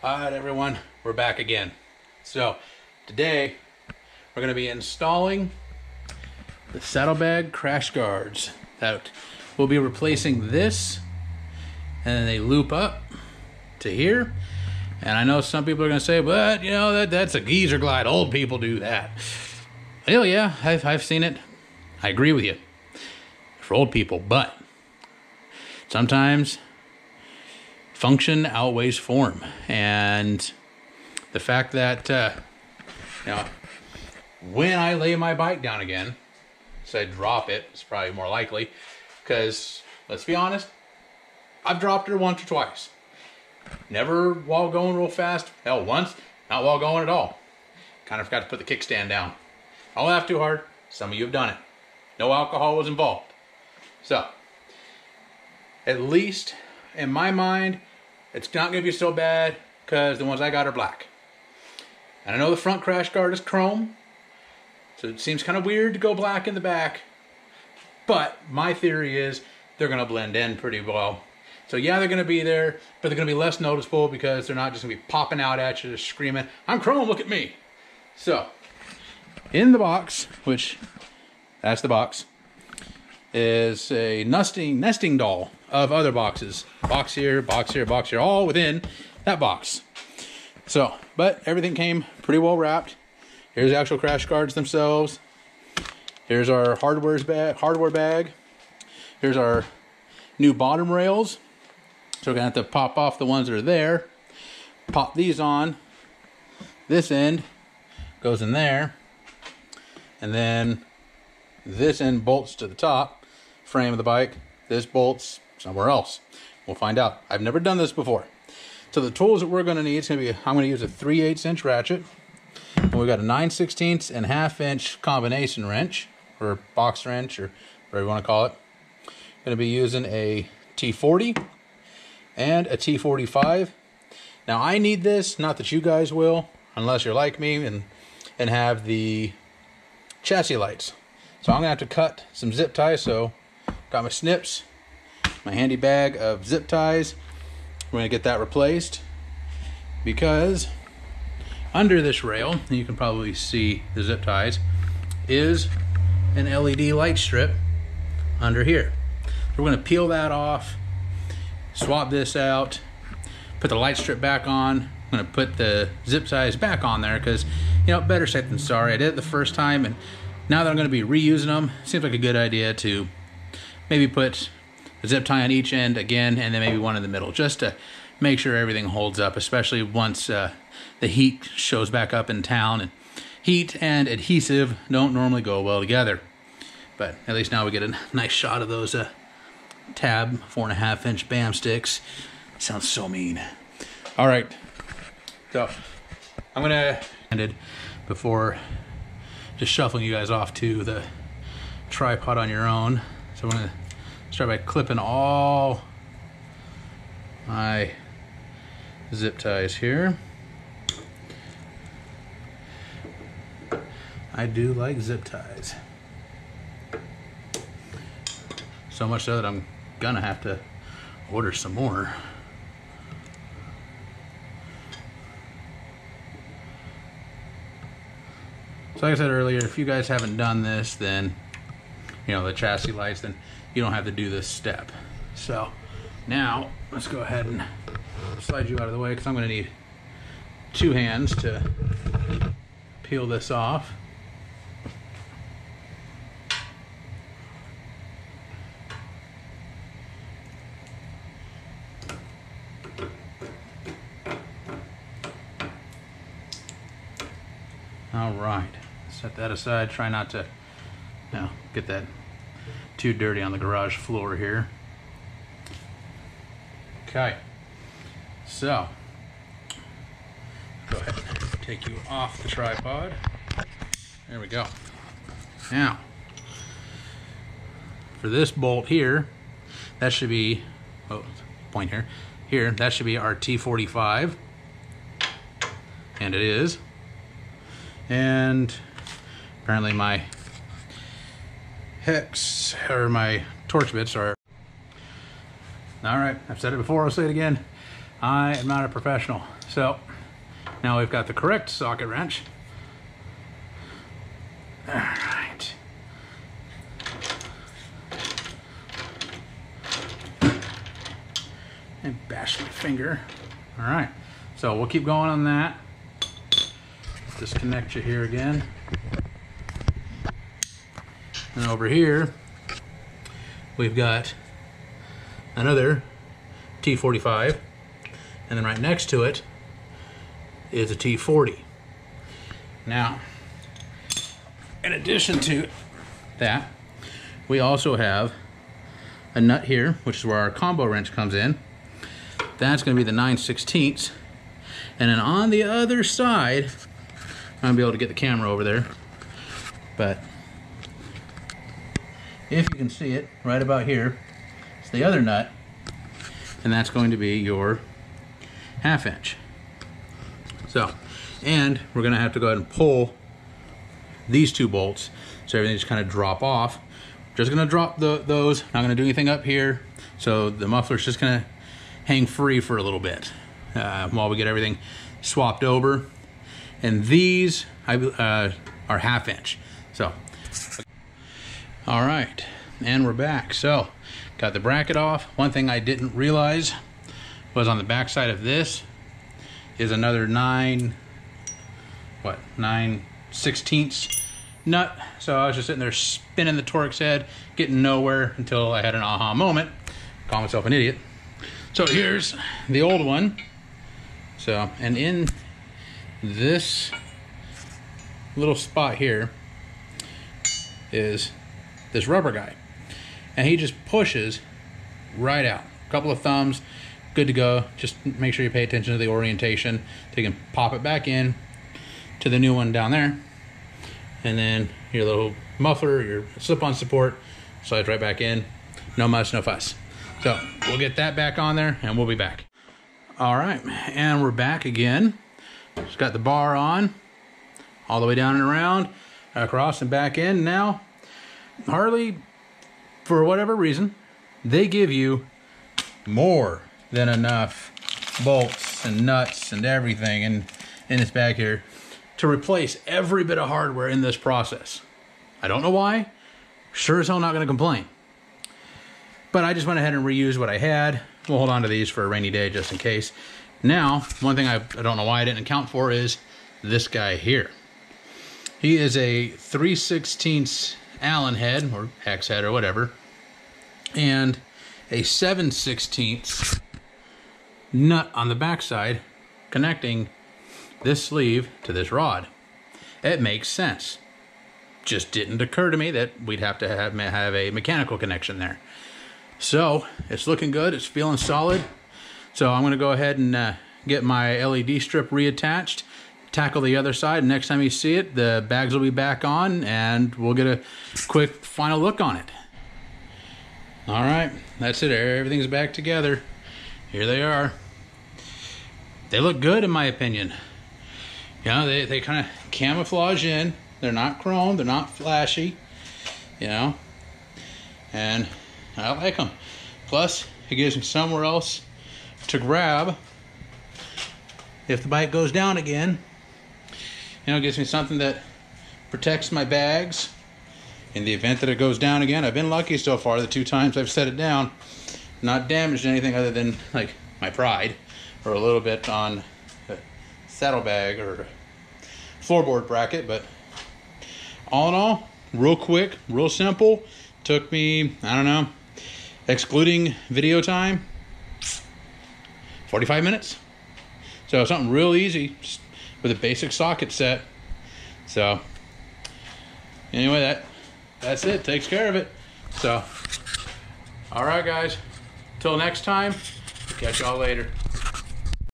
All right, everyone, we're back again. So, today we're going to be installing the saddlebag crash guards that will be replacing this, and then they loop up to here. And I know some people are going to say, but you know that that's a geezer glide. Old people do that. Hell yeah, I've I've seen it. I agree with you. For old people, but sometimes function outweighs form, and the fact that uh, you know when I lay my bike down again, say drop it, it's probably more likely, because let's be honest, I've dropped her once or twice. Never while going real fast. Hell, once, not while going at all. Kind of forgot to put the kickstand down. Don't laugh too hard. Some of you have done it. No alcohol was involved. So, at least in my mind, it's not going to be so bad because the ones I got are black. And I know the front crash guard is chrome, so it seems kind of weird to go black in the back. But my theory is they're going to blend in pretty well. So yeah, they're going to be there, but they're going to be less noticeable because they're not just going to be popping out at you, just screaming, I'm chrome, look at me. So, in the box, which, that's the box, is a nesting nesting doll of other boxes. Box here, box here, box here, all within that box. So, but everything came pretty well wrapped. Here's the actual crash guards themselves. Here's our hardware's bag, hardware bag. Here's our new bottom rails. So we're gonna have to pop off the ones that are there. Pop these on. This end goes in there. And then this end bolts to the top frame of the bike. This bolts somewhere else. We'll find out. I've never done this before. So the tools that we're going to need is going to be, I'm going to use a 3 8 inch ratchet. And we've got a 9 16 and half inch combination wrench, or box wrench, or whatever you want to call it. Going to be using a T40 and a T45. Now I need this, not that you guys will, unless you're like me and, and have the chassis lights. So I'm going to have to cut some zip ties. So got my snips, my handy bag of zip ties. We're going to get that replaced because under this rail, you can probably see the zip ties, is an LED light strip under here. We're going to peel that off, swap this out, put the light strip back on. I'm going to put the zip ties back on there because, you know, better safe than sorry. I did it the first time and now that I'm going to be reusing them, seems like a good idea to maybe put a zip tie on each end again and then maybe one in the middle just to make sure everything holds up, especially once uh, the heat shows back up in town. And heat and adhesive don't normally go well together. But at least now we get a nice shot of those uh, tab four and a half inch BAM sticks. Sounds so mean. All right, so I'm gonna ended before just shuffling you guys off to the tripod on your own. So I'm gonna start by clipping all my zip ties here. I do like zip ties. So much so that I'm gonna have to order some more. So like I said earlier, if you guys haven't done this, then, you know, the chassis lights, then you don't have to do this step. So now let's go ahead and slide you out of the way because I'm going to need two hands to peel this off. All right, set that aside. Try not to get that too dirty on the garage floor here. Okay, so go ahead and take you off the tripod. There we go. Now, for this bolt here, that should be, oh, point here, here, that should be our T45, and it is. And apparently my hex, or my Torx bits are, all right, I've said it before, I'll say it again. I am not a professional. So now we've got the correct socket wrench. All right. And bash my finger. All right, so we'll keep going on that. Disconnect you here again. And over here, we've got another T45. And then right next to it is a T40. Now, in addition to that, we also have a nut here, which is where our combo wrench comes in. That's going to be the 9 16ths. And then on the other side, I'm to be able to get the camera over there. But if you can see it, right about here, it's the other nut. And that's going to be your half inch. So, and we're going to have to go ahead and pull these two bolts so everything just kind of drop off. Just going to drop the, those, not going to do anything up here. So the muffler's just going to hang free for a little bit uh, while we get everything swapped over. And these uh, are half inch. So, all right, and we're back. So, got the bracket off. One thing I didn't realize was on the back side of this is another nine, what, nine sixteenths nut. So I was just sitting there spinning the Torx head, getting nowhere until I had an aha moment. Call myself an idiot. So here's the old one. So, and in this little spot here is this rubber guy. And he just pushes right out. A couple of thumbs, good to go. Just make sure you pay attention to the orientation. So you can pop it back in to the new one down there. And then your little muffler, your slip-on support, slides right back in. No muss, no fuss. So we'll get that back on there and we'll be back. All right, and we're back again. Just got the bar on all the way down and around, across and back in. Now, Harley, for whatever reason, they give you more than enough bolts and nuts and everything in, in this bag here to replace every bit of hardware in this process. I don't know why. Sure as hell not going to complain. But I just went ahead and reused what I had. We'll hold on to these for a rainy day just in case. Now, one thing I, I don't know why I didn't account for is this guy here. He is a 3 16 Allen head, or hex head, or whatever, and a 7 16 nut on the backside connecting this sleeve to this rod. It makes sense. Just didn't occur to me that we'd have to have, have a mechanical connection there. So it's looking good. It's feeling solid. So I'm going to go ahead and uh, get my LED strip reattached, tackle the other side. Next time you see it, the bags will be back on and we'll get a quick final look on it. All right, that's it. Everything's back together. Here they are. They look good in my opinion. You know, they, they kind of camouflage in. They're not chrome, they're not flashy, you know. And I like them. Plus, it gives me somewhere else to grab if the bike goes down again. You know, gives me something that protects my bags in the event that it goes down again. I've been lucky so far the two times I've set it down, not damaged anything other than like my pride or a little bit on the saddlebag or floorboard bracket. But all in all, real quick, real simple. Took me, I don't know, excluding video time, 45 minutes. So something real easy with a basic socket set. So anyway, that that's it. Takes care of it. So all right, guys. Till next time. Catch y'all later.